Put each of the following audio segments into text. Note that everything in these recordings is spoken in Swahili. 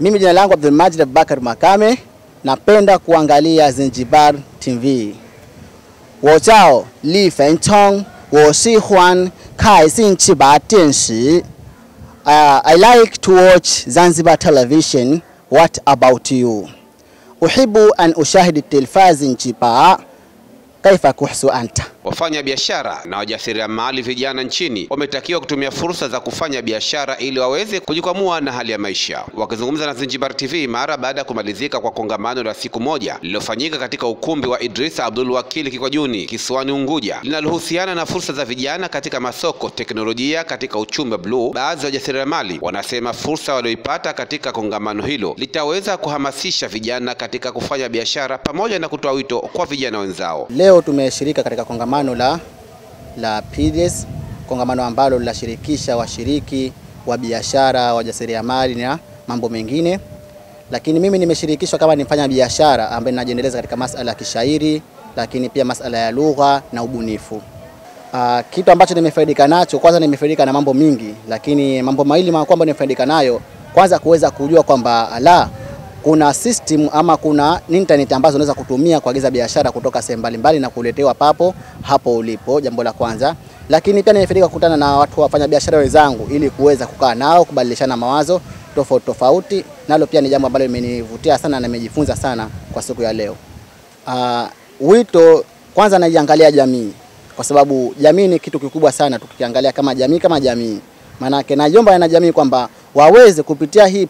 Mimi jina langu Abdul Majid Abubakar Makame, napenda kuangalia Zanzibar TV. Wozao Li Fengchong, Wosihuan Kai Sinchiba tenshi. Uh, I like to watch Zanzibar television. What about you? Uhibu an ushahidi telfazi nchipa kaifa kuhusu anta Wafanya biashara na wajasiriamali vijana nchini wametakiwa kutumia fursa za kufanya biashara ili waweze kujikwamua na hali ya maisha. Wakizungumza na Zinjibar TV mara baada ya kumalizika kwa kongamano la siku moja lililofanyika katika ukumbi wa Idrisa Abdul Wakili Kikwajuni kisiwani Unguja linalohusiana na fursa za vijana katika masoko, teknolojia katika uchumi wa bluu, baadhi ya wajasiriamali wanasema fursa walioipata katika kongamano hilo litaweza kuhamasisha vijana katika kufanya biashara pamoja na kutoa wito kwa vijana wenzao. Leo tumeshirika katika kongamano la, la PDS, kongamano ambalo linashirikisha washiriki wa biashara, wajasiriamali na mambo mengine, lakini mimi nimeshirikishwa kama ni mfanya biashara ambaye ninajiendeleza katika masala ya kishairi, lakini pia masala ya lugha na ubunifu. Uh, kitu ambacho nimefaidika nacho, kwanza nimefaidika na mambo mingi, lakini mambo mawili makubwa nimefaidika nayo, kwanza kuweza kujua kwamba ala kuna system ama kuna internet ambazo unaweza kutumia kuagiza biashara kutoka sehemu mbalimbali na kuletewa papo hapo ulipo, jambo la kwanza. Lakini pia nimefaidika kukutana na watu wafanya biashara wenzangu ili kuweza kukaa nao kubadilishana mawazo tofauti tofauti, nalo pia ni jambo ambalo limenivutia sana na nimejifunza sana kwa siku ya leo. Uh, wito kwanza naiangalia jamii kwa sababu jamii ni kitu kikubwa sana, tukiangalia kama jamii kama jamii, maanake na jamii kwamba waweze kupitia hii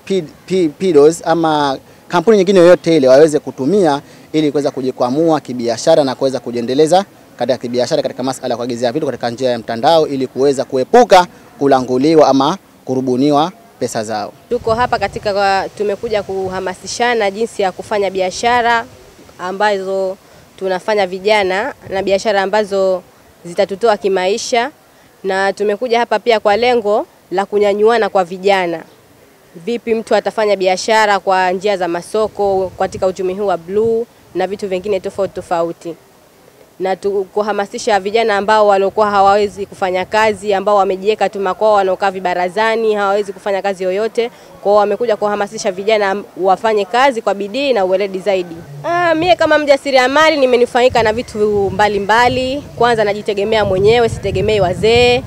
PDOS ama kampuni nyingine yoyote ile waweze kutumia ili kuweza kujikwamua kibiashara na kuweza kujiendeleza katika kibiashara katika masuala ya kuagizia vitu katika njia ya mtandao ili kuweza kuepuka kulanguliwa ama kurubuniwa pesa zao. Tuko hapa katika, tumekuja kuhamasishana jinsi ya kufanya biashara ambazo tunafanya vijana na biashara ambazo zitatutoa kimaisha, na tumekuja hapa pia kwa lengo la kunyanyuana kwa vijana. Vipi mtu atafanya biashara kwa njia za masoko katika uchumi huu wa bluu na vitu vingine tofauti tofauti, na kuhamasisha vijana ambao waliokuwa hawawezi kufanya kazi, ambao wamejiweka tu makwao, wanaokaa vibarazani, hawawezi kufanya kazi yoyote. Kwao wamekuja kuhamasisha vijana wafanye kazi kwa bidii na uweledi zaidi. Ah, mie kama mjasiriamali nimenufaika na vitu mbalimbali mbali. Kwanza najitegemea mwenyewe, sitegemei wazee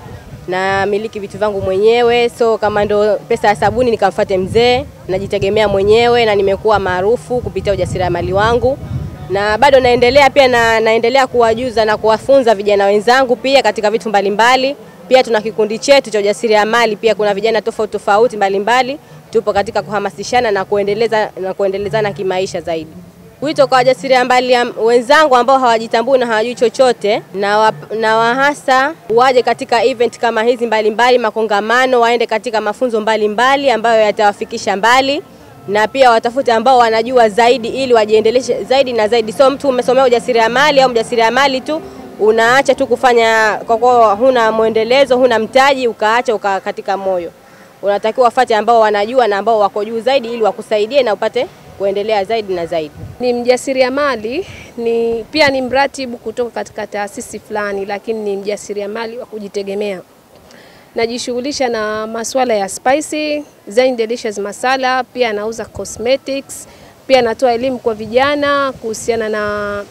na miliki vitu vyangu mwenyewe, so kama ndo pesa ya sabuni nikamfate mzee, najitegemea mwenyewe na nimekuwa maarufu kupitia ujasiriamali wangu, na bado naendelea pia na, naendelea kuwajuza na kuwafunza vijana wenzangu pia katika vitu mbalimbali mbali. Pia tuna kikundi chetu cha ujasiriamali, pia kuna vijana tofauti tofauti mbalimbali, tupo katika kuhamasishana na kuendeleza na kuendelezana kimaisha zaidi. Wito kwa wajasiriamali wenzangu ambao hawajitambui na hawajui chochote, na, wa, na wahasa waje katika event kama hizi mbalimbali mbali, makongamano, waende katika mafunzo mbalimbali mbali, ambayo yatawafikisha mbali na pia watafute ambao wanajua zaidi ili wajiendeleshe zaidi na zaidi. So mtu umesomea ujasiriamali au mjasiriamali tu unaacha tu kufanya kwa kuwa huna mwendelezo, huna mtaji, ukaacha uka katika moyo. Unatakiwa wafate ambao wanajua na ambao wako juu zaidi ili wakusaidie na upate kuendelea zaidi na zaidi. Ni mjasiriamali, ni pia ni mratibu kutoka katika taasisi fulani, lakini ni mjasiriamali wa kujitegemea. Najishughulisha na masuala ya spicy, Zain Delicious masala, pia nauza cosmetics, pia natoa elimu kwa vijana kuhusiana na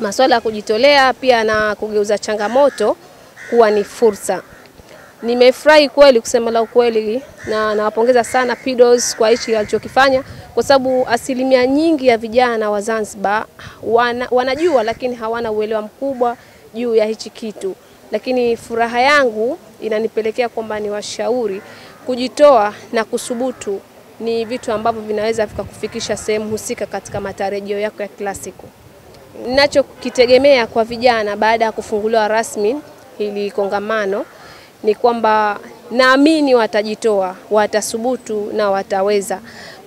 masuala ya kujitolea, pia na kugeuza changamoto kuwa ni fursa. Nimefurahi kweli kusema la ukweli, na nawapongeza sana Pidos kwa hichi alichokifanya, kwa sababu asilimia nyingi ya vijana wa Zanzibar wana, wanajua lakini hawana uelewa mkubwa juu ya hichi kitu, lakini furaha yangu inanipelekea kwamba ni washauri kujitoa na kusubutu ni vitu ambavyo vinaweza vikakufikisha sehemu husika katika matarajio yako ya kila siku. Ninachokitegemea kwa vijana baada ya kufunguliwa rasmi hili kongamano ni kwamba naamini watajitoa, watasubutu na wataweza,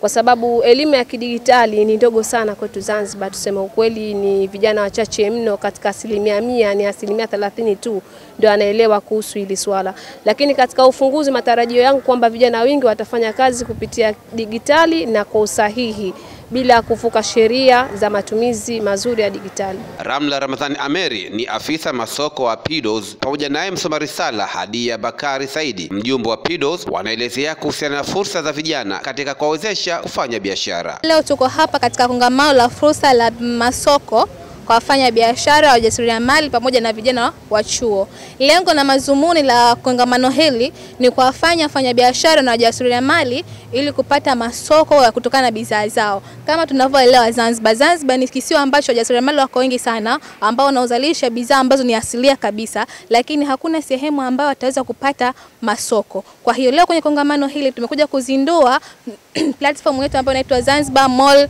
kwa sababu elimu ya kidigitali ni ndogo sana kwetu Zanzibar. Tuseme ukweli, ni vijana wachache mno, katika asilimia mia ni asilimia thelathini tu ndio anaelewa kuhusu hili swala. Lakini katika ufunguzi, matarajio yangu kwamba vijana wengi watafanya kazi kupitia digitali na kwa usahihi bila kuvuka sheria za matumizi mazuri ya digitali. Ramla Ramadhani Ameri ni afisa masoko wa PIDOS pamoja naye msoma risala Hadia Bakari Saidi, mjumbe wa PIDOS, wanaelezea kuhusiana na fursa za vijana katika kuwawezesha kufanya biashara. Leo tuko hapa katika kongamano la fursa la masoko kwa wafanya biashara, wajasiriamali pamoja na vijana wa chuo. Lengo na mazumuni la kongamano hili ni kuwafanya wafanyabiashara na wajasiriamali ili kupata masoko ya kutokana na bidhaa zao. Kama tunavyoelewa Zanzibar, Zanzibar ni kisiwa ambacho wajasiriamali wako wengi sana ambao wanaozalisha bidhaa ambazo ni asilia kabisa, lakini hakuna sehemu ambayo wataweza kupata masoko. Kwa hiyo leo kwenye kongamano hili tumekuja kuzindua platform yetu ambayo inaitwa Zanzibar Mall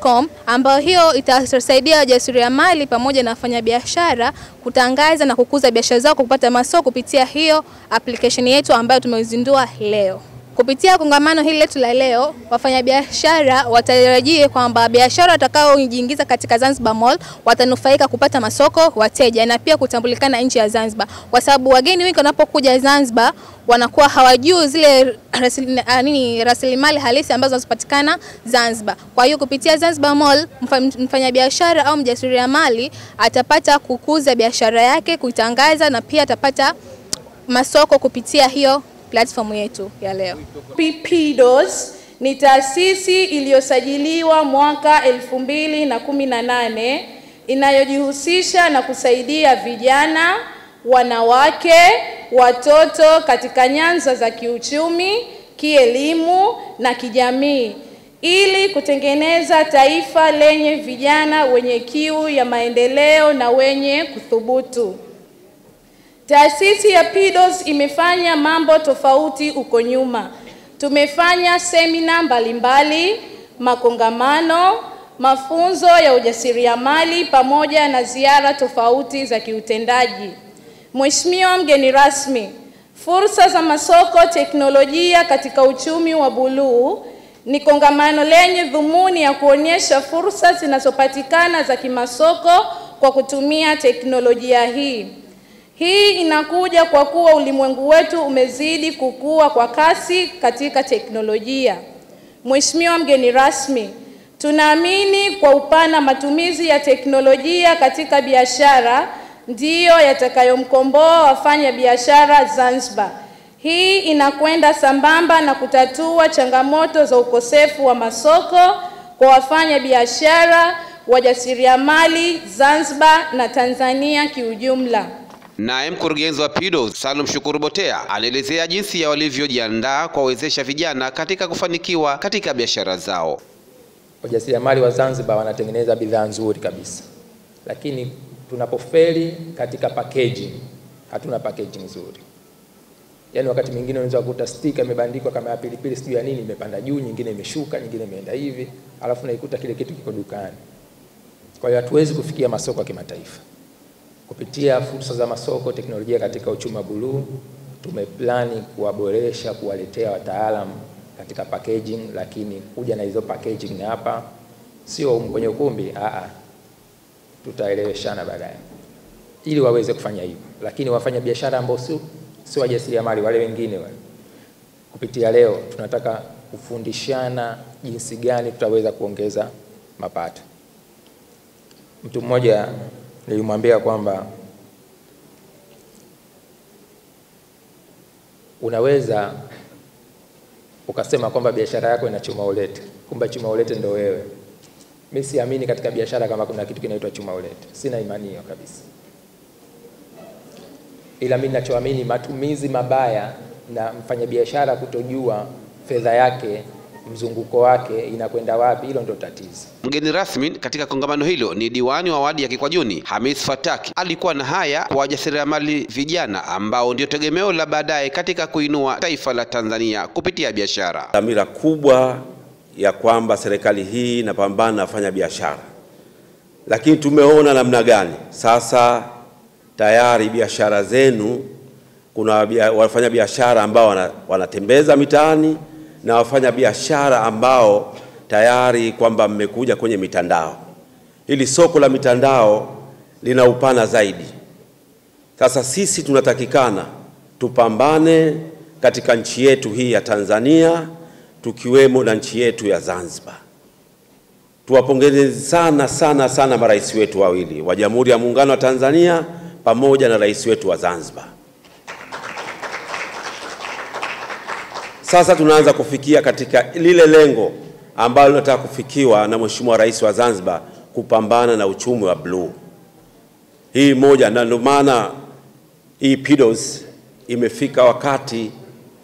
Com, ambayo hiyo itasaidia wajasiriamali pamoja na wafanyabiashara kutangaza na kukuza biashara zao kwa kupata masoko kupitia hiyo application yetu ambayo tumeizindua leo. Kupitia kongamano hili letu la leo, wafanyabiashara watarajie kwamba biashara watakaojiingiza katika Zanzibar Mall watanufaika kupata masoko, wateja na pia kutambulikana nje ya Zanzibar, kwa sababu wageni wengi wanapokuja Zanzibar wanakuwa hawajui zile nini rasilimali halisi ambazo zinapatikana Zanzibar. Kwa hiyo kupitia Zanzibar Mall mfanyabiashara au mjasiriamali atapata kukuza biashara yake, kuitangaza na pia atapata masoko kupitia hiyo platform yetu ya leo. PPDOS ni taasisi iliyosajiliwa mwaka 2018 inayojihusisha na kusaidia vijana, wanawake, watoto katika nyanza za kiuchumi, kielimu na kijamii ili kutengeneza taifa lenye vijana wenye kiu ya maendeleo na wenye kuthubutu. Taasisi ya PIDOS imefanya mambo tofauti huko nyuma. Tumefanya semina mbalimbali, makongamano, mafunzo ya ujasiriamali pamoja na ziara tofauti za kiutendaji. Mheshimiwa mgeni rasmi, fursa za masoko teknolojia katika uchumi wa buluu ni kongamano lenye dhumuni ya kuonyesha fursa zinazopatikana za kimasoko kwa kutumia teknolojia hii. Hii inakuja kwa kuwa ulimwengu wetu umezidi kukua kwa kasi katika teknolojia. Mheshimiwa mgeni rasmi, tunaamini kwa upana matumizi ya teknolojia katika biashara ndiyo yatakayomkomboa wafanya biashara Zanzibar. Hii inakwenda sambamba na kutatua changamoto za ukosefu wa masoko kwa wafanya biashara, wajasiriamali Zanzibar na Tanzania kiujumla. Naye mkurugenzi wa PIDO Salum Shukuru Botea anaelezea jinsi ya walivyojiandaa kuwawezesha vijana katika kufanikiwa katika biashara zao. Wajasiriamali wa Zanzibar wanatengeneza bidhaa nzuri kabisa, lakini tunapofeli katika packaging, hatuna packaging nzuri. Yaani wakati mwingine unaweza kukuta stika imebandikwa kama ya pilipili sijui ya nini imepanda juu, nyingine imeshuka, nyingine imeenda hivi, alafu naikuta kile kitu kiko dukani. Kwa hiyo hatuwezi kufikia masoko ya kimataifa. Kupitia fursa za masoko, teknolojia katika uchumi wa buluu, tumeplani kuwaboresha, kuwaletea wataalamu katika packaging, lakini kuja na hizo packaging hapa sio kwenye ukumbi, aa, tutaeleweshana baadaye ili waweze kufanya hivyo, lakini wafanya biashara ambao sio si wajasiriamali wale wengine wale, kupitia leo tunataka kufundishana jinsi gani tutaweza kuongeza mapato. Mtu mmoja nilimwambia kwamba unaweza ukasema kwamba biashara yako ina chuma ulete, kumbe chuma ulete ndo wewe. Mimi siamini katika biashara kama kuna kitu kinaitwa chuma ulete, sina imani hiyo kabisa, ila mimi ninachoamini matumizi mabaya na mfanyabiashara kutojua fedha yake mzunguko wake inakwenda wapi, hilo ndio tatizo. Mgeni rasmi katika kongamano hilo ni diwani wa wadi ya Kikwajuni Hamis Fataki. Alikuwa na haya kwa wajasiriamali vijana ambao ndio tegemeo la baadaye katika kuinua taifa la Tanzania kupitia biashara. Dhamira kubwa ya kwamba serikali hii inapambana na wafanya biashara, lakini tumeona namna gani sasa tayari biashara zenu, kuna wafanya biashara ambao wanatembeza mitaani na wafanya biashara ambao tayari kwamba mmekuja kwenye mitandao. Hili soko la mitandao lina upana zaidi. Sasa sisi tunatakikana tupambane katika nchi yetu hii ya Tanzania, tukiwemo na nchi yetu ya Zanzibar. Tuwapongeze sana sana sana marais wetu wawili wa Jamhuri ya Muungano wa Tanzania pamoja na rais wetu wa Zanzibar. Sasa tunaanza kufikia katika lile lengo ambalo linataka kufikiwa na Mheshimiwa Rais wa Zanzibar, kupambana na uchumi wa bluu. Hii moja, na ndio maana hii PIDOS imefika wakati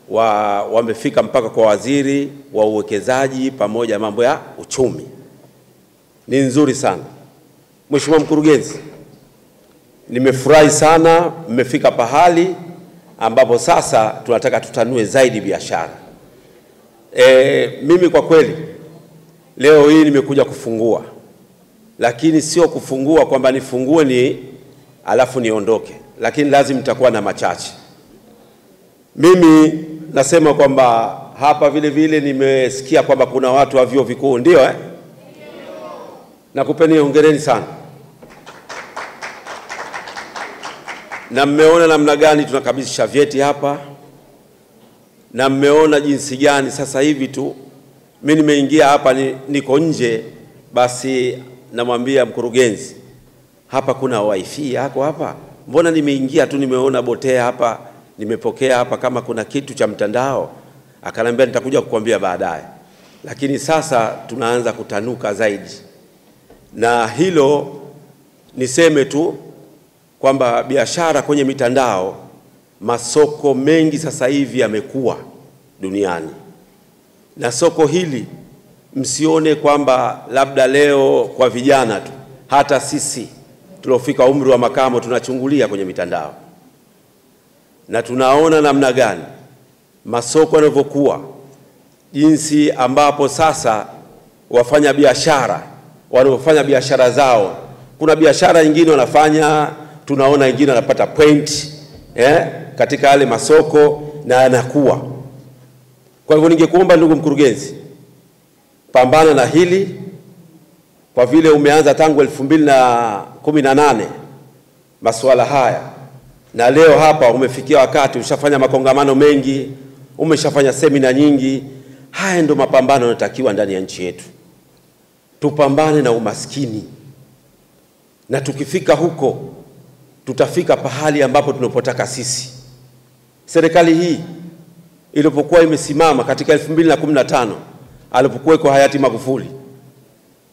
wa wamefika mpaka kwa waziri wa uwekezaji pamoja na mambo ya uchumi. Ni nzuri sana. Mheshimiwa mkurugenzi, nimefurahi sana mmefika pahali ambapo sasa tunataka tutanue zaidi biashara. E, mimi kwa kweli leo hii nimekuja kufungua, lakini sio kufungua kwamba nifungue ni alafu niondoke, lakini lazima nitakuwa na machache. Mimi nasema kwamba hapa vile vile nimesikia kwamba kuna watu wa vyuo vikuu, ndio eh? Nakupeni hongereni sana, na mmeona namna gani tunakabidhisha vyeti hapa, na mmeona jinsi gani sasa hivi tu? Mi nimeingia hapa ni, niko nje, basi namwambia mkurugenzi, hapa kuna wifi yako hapa, mbona nimeingia tu nimeona botea hapa, nimepokea hapa kama kuna kitu cha mtandao. Akanambia nitakuja kukwambia baadaye, lakini sasa tunaanza kutanuka zaidi, na hilo niseme tu kwamba biashara kwenye mitandao, masoko mengi sasa hivi yamekuwa duniani, na soko hili msione kwamba labda leo kwa vijana tu, hata sisi tuliofika umri wa makamo tunachungulia kwenye mitandao. Na tunaona namna gani masoko yanavyokuwa, jinsi ambapo sasa wafanya biashara wanaofanya biashara zao, kuna biashara nyingine wanafanya, tunaona wengine anapata point eh, katika yale masoko na anakuwa. Kwa hivyo ningekuomba ndugu mkurugenzi, pambana na hili kwa vile umeanza tangu elfu mbili na kumi na nane masuala haya na leo hapa umefikia wakati ushafanya makongamano mengi, umeshafanya semina nyingi. Haya ndio mapambano yanatakiwa ndani ya nchi yetu, tupambane na umaskini, na tukifika huko tutafika pahali ambapo tunapotaka sisi. Serikali hii ilipokuwa imesimama katika 2015 alipokuweko hayati Magufuli,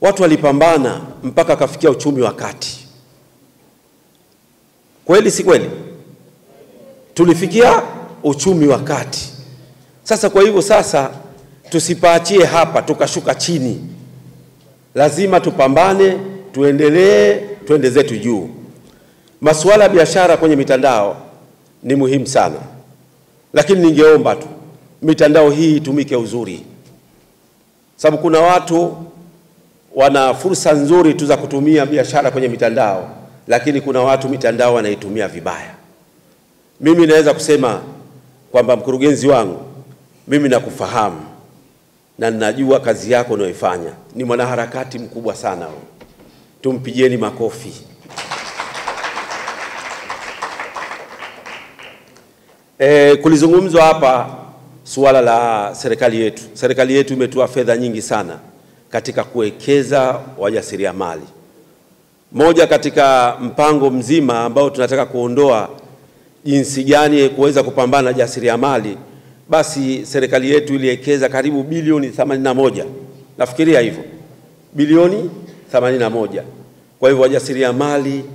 watu walipambana mpaka akafikia uchumi wa kati. Kweli si kweli? Tulifikia uchumi wa kati. Sasa kwa hivyo sasa tusipaachie hapa tukashuka chini, lazima tupambane, tuendelee, twende zetu juu. Masuala ya biashara kwenye mitandao ni muhimu sana, lakini ningeomba tu mitandao hii itumike uzuri, sababu kuna watu wana fursa nzuri tu za kutumia biashara kwenye mitandao, lakini kuna watu mitandao wanaitumia vibaya. Mimi naweza kusema kwamba mkurugenzi wangu, mimi nakufahamu na ninajua kazi yako unayoifanya. Ni mwanaharakati mkubwa sana huyu, tumpigieni makofi. E, kulizungumzwa hapa suala la serikali yetu. Serikali yetu imetoa fedha nyingi sana katika kuwekeza wajasiriamali. Moja katika mpango mzima ambao tunataka kuondoa jinsi gani kuweza kupambana na jasiriamali, basi serikali yetu iliwekeza karibu bilioni 81, nafikiria hivyo, bilioni 81. Kwa hivyo wajasiriamali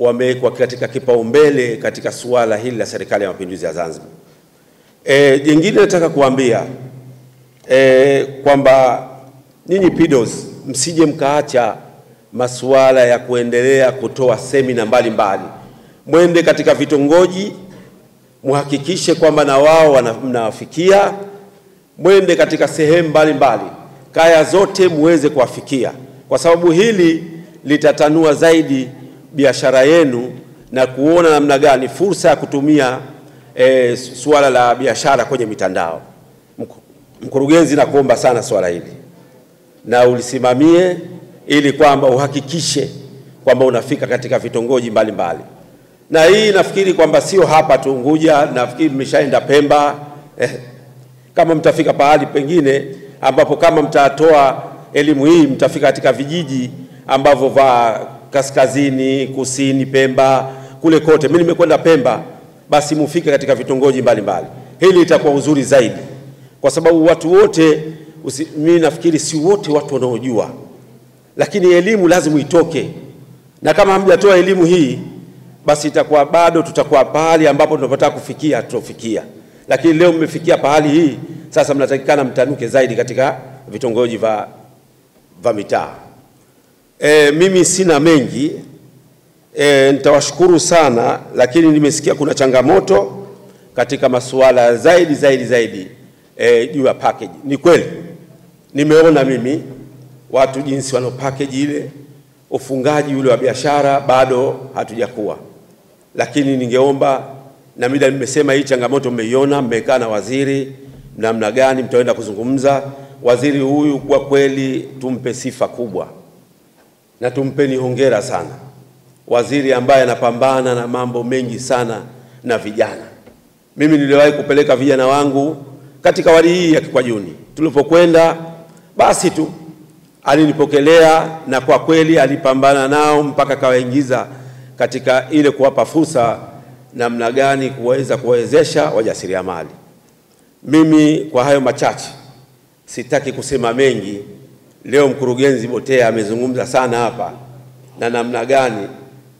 wamewekwa katika kipaumbele katika suala hili la serikali ya mapinduzi ya Zanzibar. E, jingine nataka kuambia e, kwamba nyinyi PIDOS msije mkaacha masuala ya kuendelea kutoa semina mbalimbali, mwende katika vitongoji, muhakikishe kwamba na wao mnawafikia, mwende katika sehemu mbalimbali, kaya zote muweze kuwafikia, kwa sababu hili litatanua zaidi biashara yenu na kuona namna gani fursa ya kutumia e, suala la biashara kwenye mitandao. Mkurugenzi, nakuomba sana swala hili na ulisimamie ili kwamba uhakikishe kwamba unafika katika vitongoji mbalimbali mbali. Na hii nafikiri kwamba sio hapa tu Unguja, nafikiri mmeshaenda Pemba eh, kama mtafika pahali pengine ambapo kama mtatoa elimu hii mtafika katika vijiji ambavyo va kaskazini, kusini, Pemba, kule kote. Mimi nimekwenda Pemba, basi mufike katika vitongoji mbalimbali. mbali. Hili itakuwa uzuri zaidi, kwa sababu watu wote mimi nafikiri si wote watu wanaojua, lakini elimu lazima itoke, na kama hamjatoa elimu hii, basi itakuwa bado tutakuwa pahali ambapo tunapotaka kufikia tutofikia. Lakini leo mmefikia pahali hii, sasa mnatakikana mtanuke zaidi katika vitongoji vya mitaa. E, mimi sina mengi e, nitawashukuru sana, lakini nimesikia kuna changamoto katika masuala zaidi zaidi zaidi e, juu ya package. Ni kweli nimeona mimi watu jinsi wanao package ile, ufungaji ule wa biashara bado hatujakuwa, lakini ningeomba na mida nimesema hii changamoto mmeiona, mmekaa na waziri namna gani mtaenda kuzungumza. Waziri huyu kwa kweli tumpe sifa kubwa na tumpeni hongera sana, waziri ambaye anapambana na mambo mengi sana na vijana. Mimi niliwahi kupeleka vijana wangu katika wadi hii ya Kikwajuni, tulipokwenda basi tu alinipokelea na kwa kweli alipambana nao mpaka akawaingiza katika ile kuwapa fursa namna gani kuweza kuwawezesha wajasiriamali. Mimi kwa hayo machache sitaki kusema mengi. Leo mkurugenzi Botea amezungumza sana hapa na namna gani,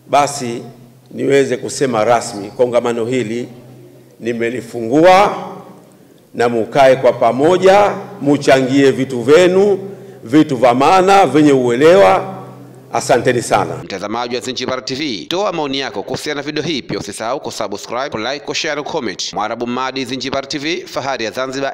basi niweze kusema rasmi kongamano hili nimelifungua, na mukae kwa pamoja, muchangie vitu vyenu, vitu vya maana vyenye uelewa. Asanteni sana. Mtazamaji wa Zinjibar TV, toa maoni yako kuhusiana na video hii. Pia usisahau kusubscribe, like, kushare na comment. Mwarabu Madi, Zinjibar TV, fahari ya Zanzibar.